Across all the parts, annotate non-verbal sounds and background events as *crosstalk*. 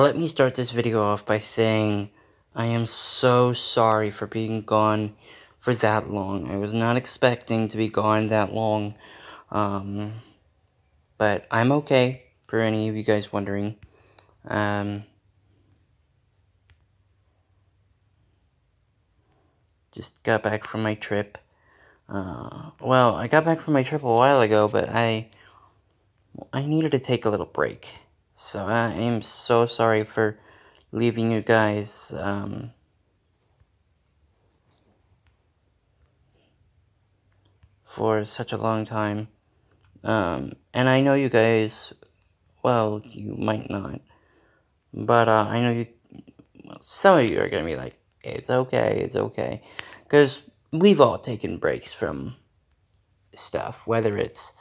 let me start this video off by saying I am so sorry for being gone for that long. I was not expecting to be gone that long. Um, but I'm okay, for any of you guys wondering. Um, just got back from my trip. Uh, well, I got back from my trip a while ago, but I I needed to take a little break. So I am so sorry for leaving you guys. Um, for such a long time. Um, and I know you guys, well, you might not, but uh, I know you, some of you are gonna be like, it's okay, it's okay. Because we've all taken breaks from stuff, whether it's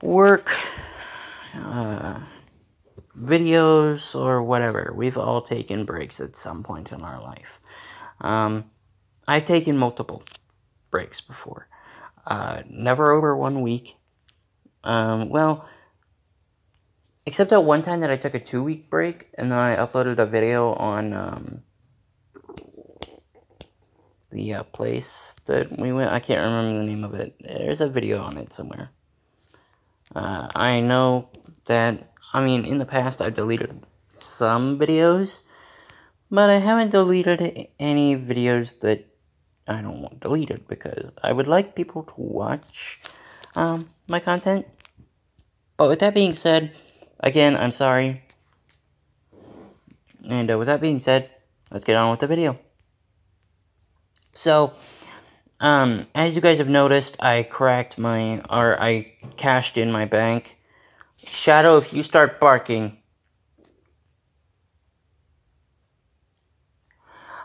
work, uh, videos, or whatever. We've all taken breaks at some point in our life. Um, I've taken multiple breaks before. Uh, never over one week. Um, well, except that one time that I took a two week break and then I uploaded a video on um, the uh, place that we went. I can't remember the name of it. There's a video on it somewhere. Uh, I know that, I mean, in the past I've deleted some videos, but I haven't deleted any videos that I don't want deleted because I would like people to watch um, my content. But with that being said, again, I'm sorry. And uh, with that being said, let's get on with the video. So, um, as you guys have noticed, I cracked my, or I cashed in my bank. Shadow, if you start barking,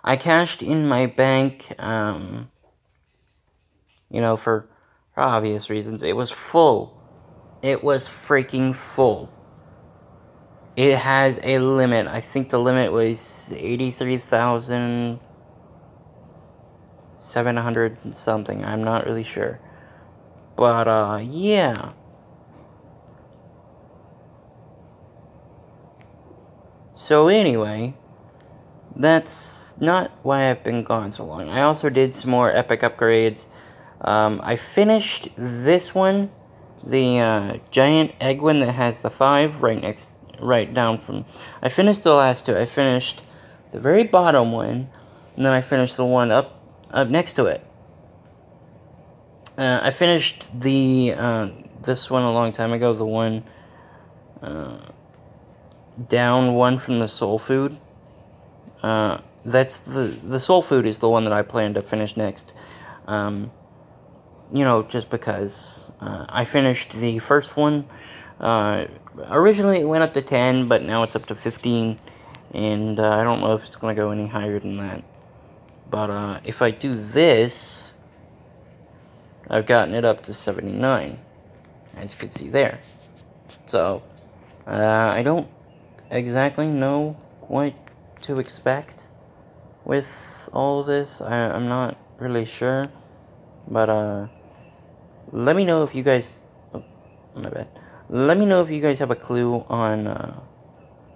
I cashed in my bank, um, you know, for, obvious reasons. It was full. It was freaking full. It has a limit. I think the limit was 83,700 something. I'm not really sure. But, uh, yeah. So, anyway that's not why I've been gone so long. I also did some more epic upgrades. Um, I finished this one, the uh, giant egg one that has the five right next, right down from. I finished the last two. I finished the very bottom one, and then I finished the one up up next to it. Uh, I finished the uh, this one a long time ago. The one uh, down one from the soul food. Uh, that's the the soul food is the one that I plan to finish next. Um, you know, just because uh, I finished the first one. Uh, originally, it went up to ten, but now it's up to fifteen, and uh, I don't know if it's gonna go any higher than that. But uh, if I do this, I've gotten it up to seventy nine, as you can see there. So uh, I don't exactly know what to expect with all this. I, I'm not really sure. But, uh, let me know if you guys. Oh, my bad. Let me know if you guys have a clue on uh,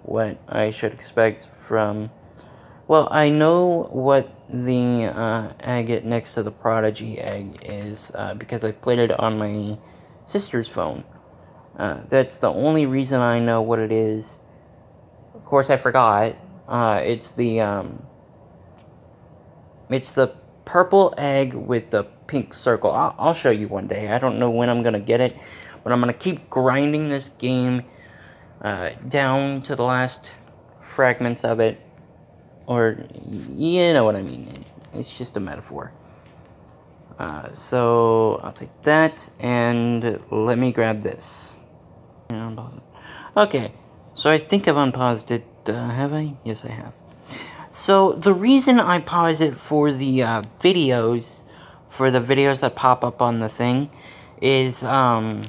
what I should expect from. Well, I know what the uh, agate next to the Prodigy egg is uh, because I played it on my sister's phone. Uh, that's the only reason I know what it is. Course, I forgot uh, it's the um, it's the purple egg with the pink circle. I'll, I'll show you one day. I don't know when I'm gonna get it, but I'm gonna keep grinding this game uh, down to the last fragments of it, or you know what I mean. It's just a metaphor. Uh, so I'll take that and let me grab this. Okay, so I think I've unpaused it uh, have I? Yes, I have. So, the reason I pause it for the uh, videos, for the videos that pop up on the thing, is, um,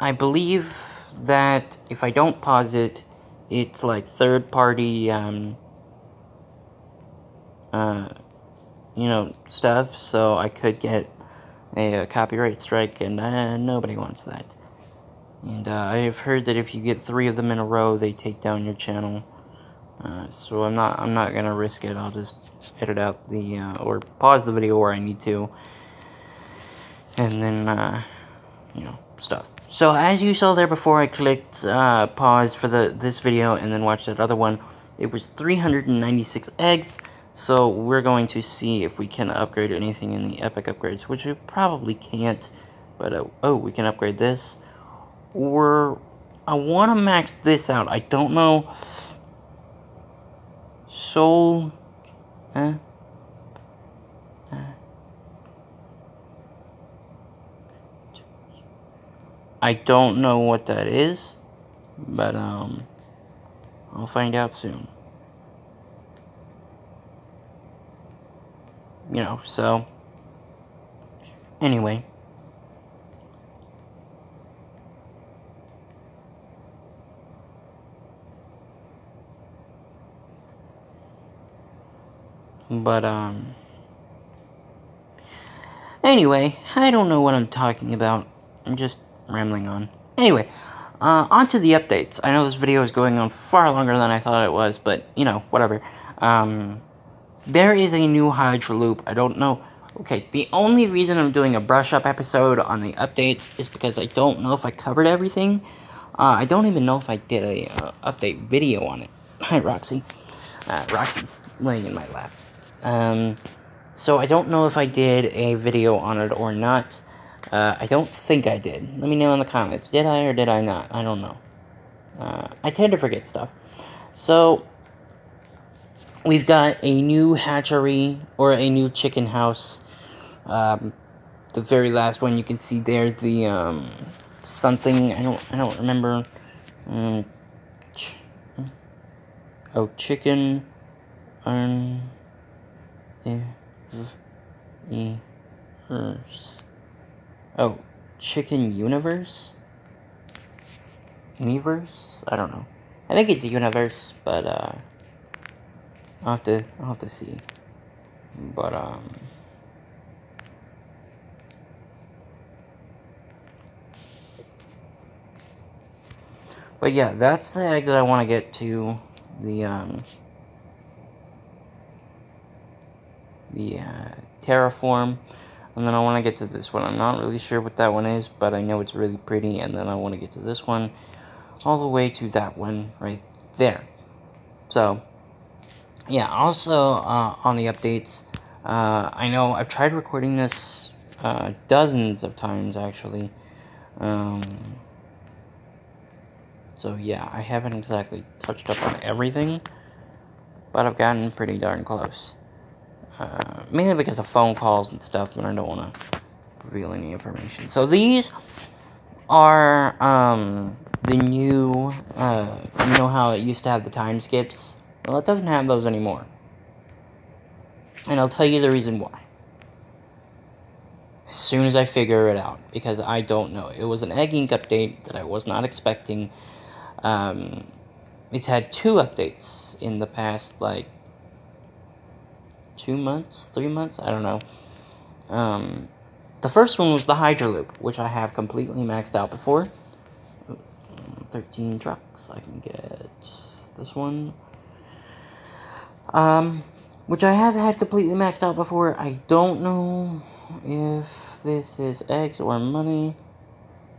I believe that if I don't pause it, it's like third party, um, uh, you know, stuff, so I could get a, a copyright strike, and uh, nobody wants that. And uh, I've heard that if you get three of them in a row, they take down your channel. Uh, so I'm not I'm not gonna risk it. I'll just edit out the uh, or pause the video where I need to, and then uh, you know stuff. So as you saw there before, I clicked uh, pause for the this video and then watched that other one. It was 396 eggs. So we're going to see if we can upgrade anything in the epic upgrades, which we probably can't. But uh, oh, we can upgrade this, or I want to max this out. I don't know soul. Eh? Eh. I don't know what that is, but um, I'll find out soon. You know, so anyway. But, um... Anyway, I don't know what I'm talking about. I'm just rambling on. Anyway, uh, on to the updates. I know this video is going on far longer than I thought it was, but, you know, whatever. Um, there is a new Hyperloop. I don't know. Okay, the only reason I'm doing a brush up episode on the updates is because I don't know if I covered everything. Uh, I don't even know if I did a uh, update video on it. Hi, Roxy. Uh, Roxy's laying in my lap. Um, so I don't know if I did a video on it or not. Uh, I don't think I did. Let me know in the comments. Did I or did I not? I don't know. Uh, I tend to forget stuff. So, we've got a new hatchery or a new chicken house. Um, the very last one you can see there, the um, something I don't I don't remember. Um, ch- oh, chicken. Um, Universe. Oh, Chicken Universe? Universe? I don't know. I think it's a universe, but uh I'll have to I'll have to see. But um But yeah, that's the egg that I want to get to the um the uh, terraform. And then I want to get to this one. I'm not really sure what that one is, but I know it's really pretty. And then I want to get to this one all the way to that one right there. So, yeah, also uh, on the updates, uh, I know I've tried recording this uh, dozens of times actually. Um, so, yeah, I haven't exactly touched up on everything, but I've gotten pretty darn close. Uh, mainly because of phone calls and stuff, and I don't want to reveal any information. So these are um, the new. Uh, you know how it used to have the time skips? Well, it doesn't have those anymore, and I'll tell you the reason why. As soon as I figure it out, because I don't know. It was an Egg Inc. update that I was not expecting. Um, it's had two updates in the past, like two months, three months, I don't know. Um, the first one was the Hyperloop, which I have completely maxed out before. 13 trucks, I can get this one. Um, which I have had completely maxed out before. I don't know if this is eggs or money.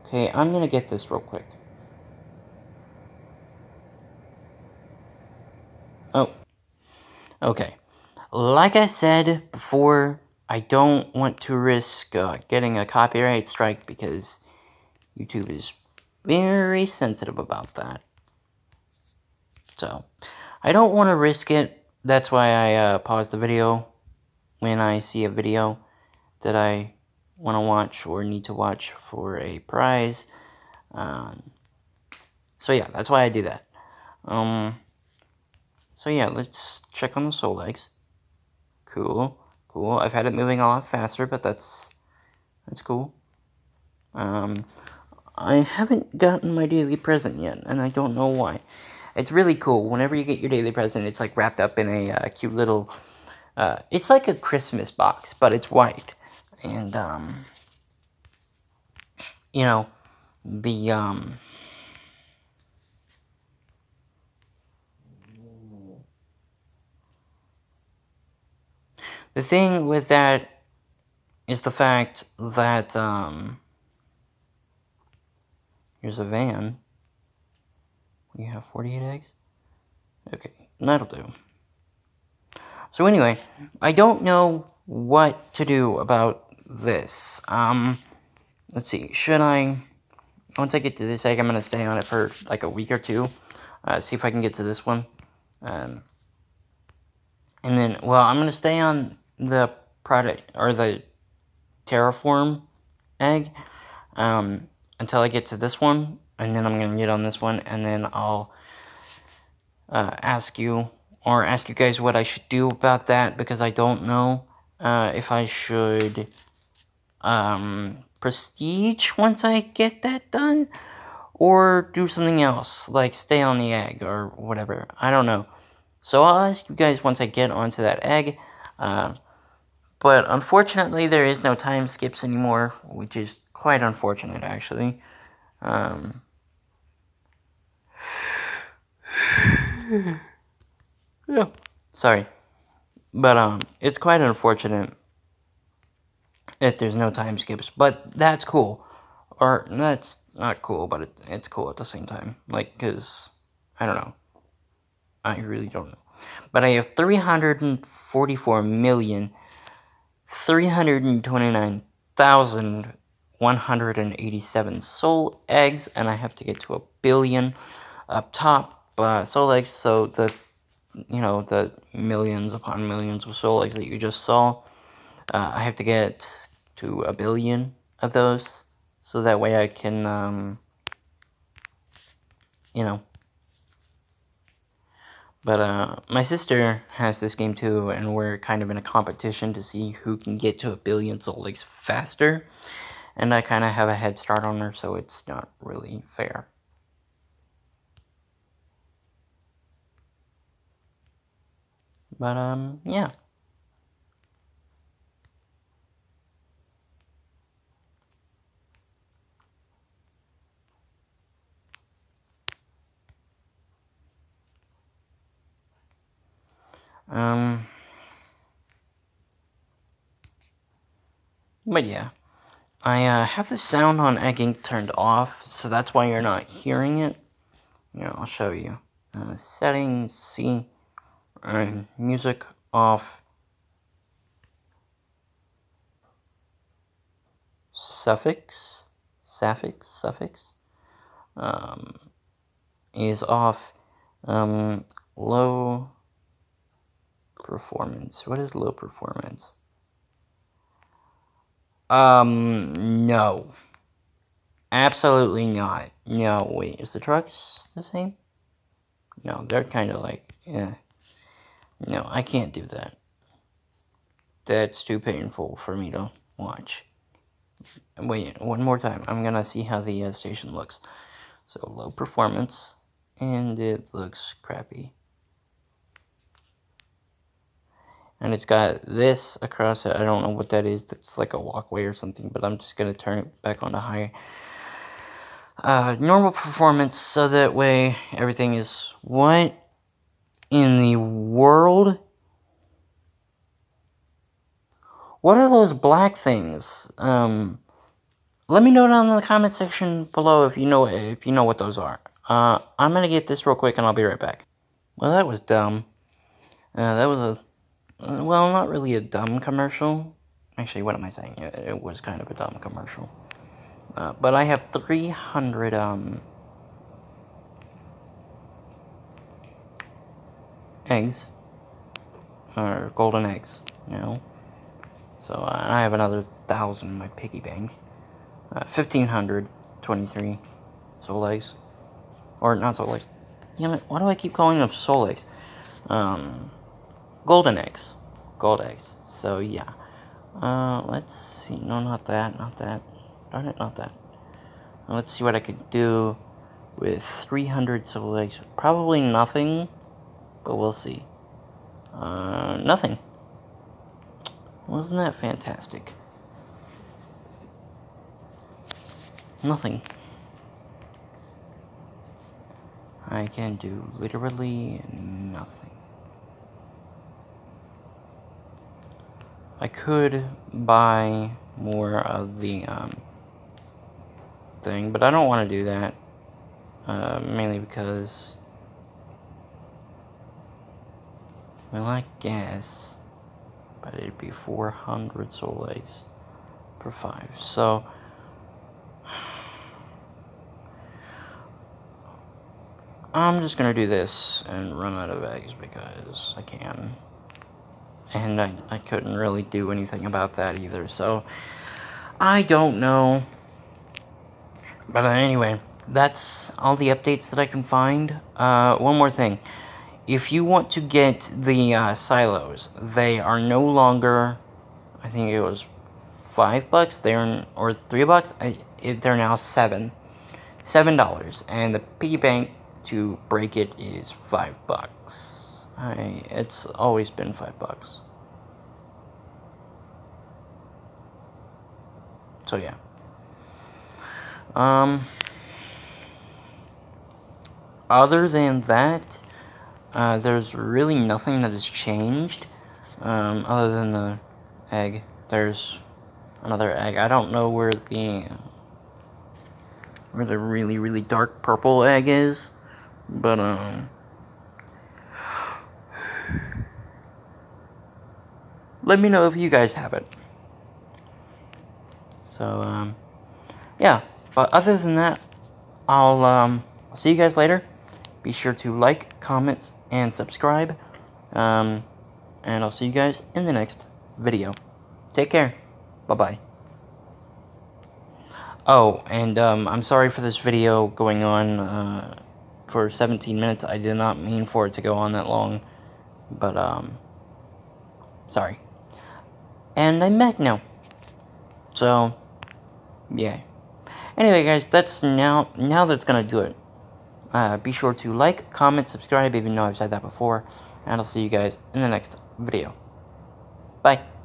Okay, I'm gonna get this real quick. Oh. Okay like I said before, I don't want to risk uh, getting a copyright strike because YouTube is very sensitive about that. So, I don't want to risk it. That's why I uh, pause the video when I see a video that I want to watch or need to watch for a prize. Um, so yeah, that's why I do that. Um, so yeah, let's check on the soul eggs. Cool, cool. I've had it moving a lot faster, but that's that's cool. Um, I haven't gotten my daily present yet, and I don't know why. It's really cool. Whenever you get your daily present, it's like wrapped up in a uh, cute little. Uh, it's like a Christmas box, but it's white, and um, you know, the um the thing with that is the fact that um here's a van. We have 48 eggs. Okay, that'll do. So anyway, I don't know what to do about this. Um, let's see. Should I? Once I get to this egg, I'm gonna stay on it for like a week or two. Uh, see if I can get to this one. Um, and then, well, I'm gonna stay on the product or the terraform egg um, until I get to this one, and then I'm gonna get on this one, and then I'll uh, ask you or ask you guys what I should do about that because I don't know uh, if I should um, prestige once I get that done or do something else like stay on the egg or whatever. I don't know. So I'll ask you guys once I get onto that egg. Uh, but unfortunately, there is no time skips anymore, which is quite unfortunate actually. Um, *sighs* yeah. Sorry. But um it's quite unfortunate that there's no time skips, but that's cool. Or that's not cool, but it, it's cool at the same time. Like cuz I don't know. I really don't know. But I have 344 million 329,187 soul eggs and I have to get to a billion up top uh, soul eggs so the you know, the millions upon millions of soul eggs that you just saw. Uh, I have to get to a billion of those, so that way I can, um, you know. But uh, my sister has this game too, and we're kind of in a competition to see who can get to a billion soul faster. And I kind of have a head start on her, so it's not really fair. But, um, yeah. Um, but yeah, I uh, have the sound on Egg Inc turned off, so that's why you're not hearing it. Yeah, I'll show you. Uh, settings, see and music off. suffix suffix suffix um, is off um, low performance what is low performance um no absolutely not no wait is the trucks the same no they're kind of like yeah no, I can't do that. That's too painful for me to watch. Wait, one more time. I'm gonna see how the uh, station looks. So, low performance, and it looks crappy. And it's got this across it. I don't know what that is. It's like a walkway or something, but I'm just gonna turn it back on to high. Uh, normal performance, so that way everything is what? in the world? What are those black things? Um, let me know down in the comment section below if you know if you know what those are. Uh, I'm gonna get this real quick and I'll be right back. Well, that was dumb. Uh, that was a well, not really a dumb commercial. Actually, what am I saying? It, it was kind of a dumb commercial. Uh, but I have 300 um eggs, or golden eggs, you know. So uh, I have another thousand in my piggy bank. Uh, 1523 soul eggs. Or not soul eggs. Damn it, why do I keep calling them soul eggs? Um, golden eggs. Gold eggs. So yeah. Uh, let's see. No, not that, not that. Darn it, not that. Let's see what I could do with 300 soul eggs. Probably nothing but we'll see. Uh, nothing. Wasn't that fantastic? Nothing. I can do literally nothing. I could buy more of the um, thing, but I don't want to do that. Uh, mainly because, well, I guess, but it'd be 400 soul eggs for five. So, *sighs* I'm just gonna do this and run out of eggs because I can. And I, I couldn't really do anything about that either, so I don't know. But anyway, that's all the updates that I can find. Uh, one more thing. If you want to get the uh, silos, they are no longer, I think it was five bucks, they're, or three bucks, I, it, they're now seven. Seven dollars. And the piggy bank to break it is five bucks. I, it's always been five bucks. So yeah. Um, other than that, uh, there's really nothing that has changed. Um, other than the egg. There's another egg. I don't know where the where the really really dark purple egg is, but um. Let me know if you guys have it. So um, yeah. But other than that, I'll um, see you guys later. Be sure to like, comment, and subscribe. Um, and I'll see you guys in the next video. Take care. Bye bye. Oh, and um, I'm sorry for this video going on uh, for 17 minutes. I did not mean for it to go on that long. But, um, sorry. And I'm back now. So, yeah. Anyway, guys, that's now, now that's gonna do it. Uh, be sure to like, comment, subscribe, even though I've said that before. And I'll see you guys in the next video. Bye.